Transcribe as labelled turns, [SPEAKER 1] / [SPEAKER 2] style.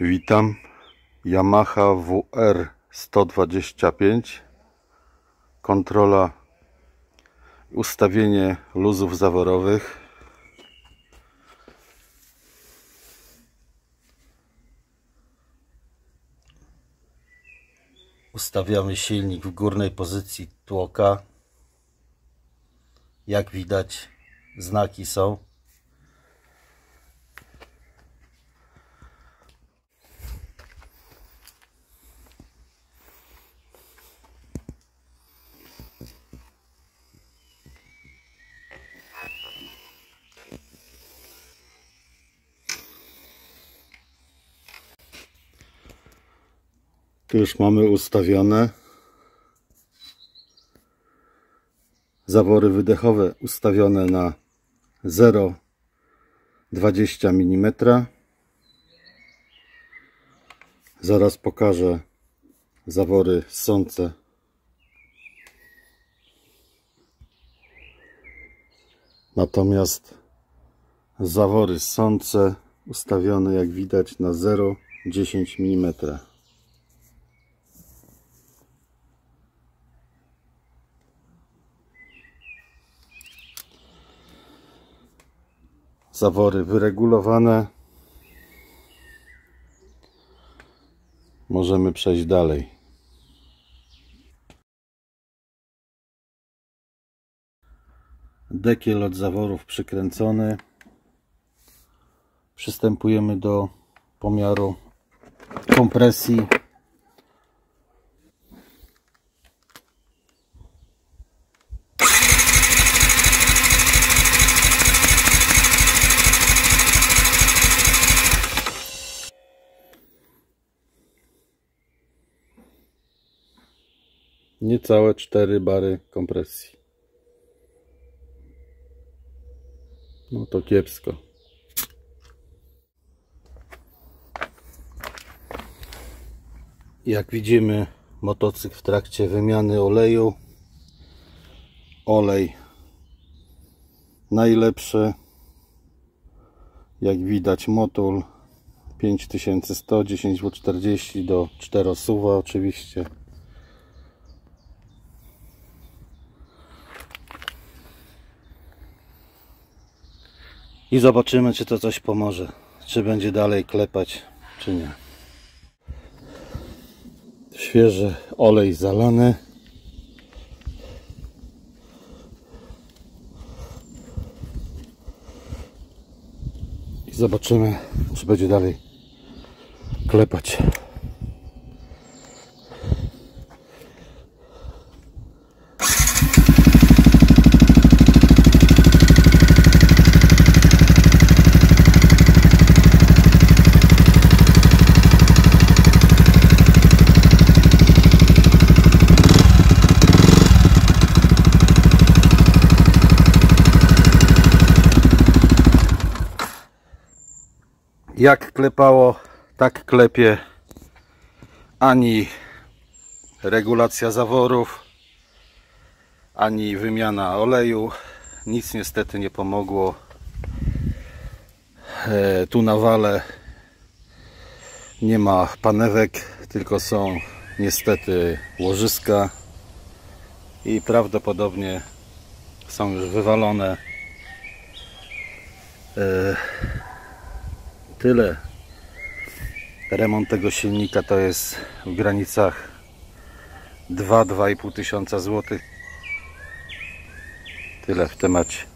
[SPEAKER 1] Witam. Yamaha WR 125. Kontrola ustawienie luzów zaworowych. Ustawiamy silnik w górnej pozycji tłoka. Jak widać znaki są. Tu już mamy ustawione zawory wydechowe ustawione na 0,20 mm zaraz pokażę zawory ssące natomiast zawory ssące ustawione jak widać na 0,10 mm zawory wyregulowane. Możemy przejść dalej. Dekiel od zaworów przykręcony. Przystępujemy do pomiaru kompresji niecałe 4 bary kompresji. No to kiepsko. Jak widzimy motocykl w trakcie wymiany oleju. Olej najlepszy. Jak widać motul 5100 10W40 do 4 suwa oczywiście. I zobaczymy czy to coś pomoże. Czy będzie dalej klepać czy nie. Świeży olej zalany. I zobaczymy czy będzie dalej klepać jak klepało tak klepie. Ani regulacja zaworów ani wymiana oleju. Nic niestety nie pomogło. E, tu na wale nie ma panewek tylko są niestety łożyska i prawdopodobnie są już wywalone. E, tyle. Remont tego silnika to jest w granicach 2-2,5 tysiąca złotych. Tyle w temacie